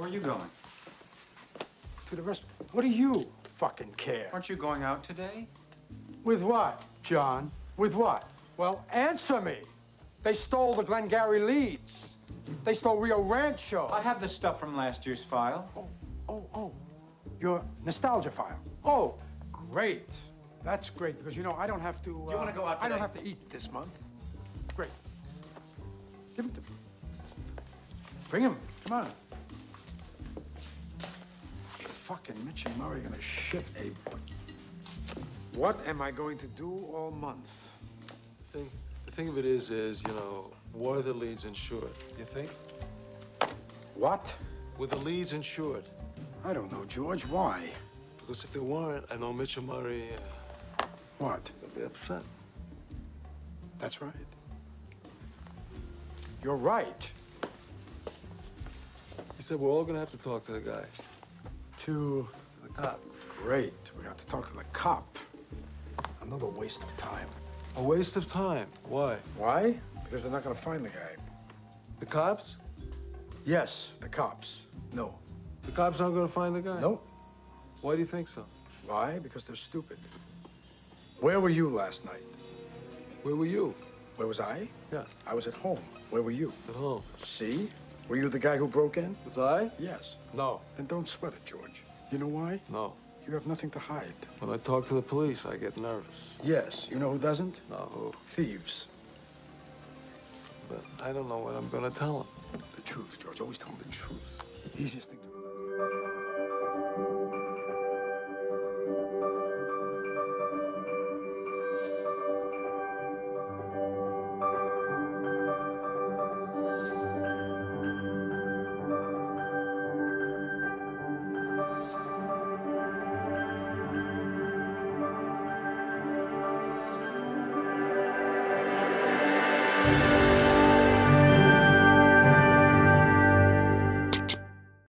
Where are you going? To the restaurant. What do you fucking care? Aren't you going out today? With what, John? With what? Well, answer me. They stole the Glengarry leads. They stole Rio Rancho. I have the stuff from last year's file. Oh, oh, oh. Your nostalgia file. Oh, great. That's great because you know I don't have to. Uh, You wanna go out I don't have to eat this month. Great. Give it to me. Bring him. Come on. Fucking Mitch and Murray gonna shit a. What am I going to do all month? The thing, the thing of it is, is, you know, were the leads insured? You think? What? Were the leads insured? I don't know, George. Why? Because if they weren't, I know Mitch and Murray uh, What? would be upset. That's right. You're right. He said we're all gonna have to talk to the guy, To the cop. great. We have to talk to the cop. Another waste of time. A waste of time. Why? Why? Because they're not gonna find the guy. The cops? Yes, the cops. No. The cops aren't gonna find the guy? No. Why do you think so? Why? Because they're stupid. Where were you last night? Where were you? Where was I? Yeah, I was at home. Where were you? at home. See? Were you the guy who broke in? Was I? Yes. No, Then don't sweat it, George. You know why? no. You have nothing to hide. When I talk to the police, I get nervous. Yes. You know who doesn't? No, who? Thieves. But I don't know what I'm gonna tell them. The truth, George. Always tell them the truth. Easiest thing to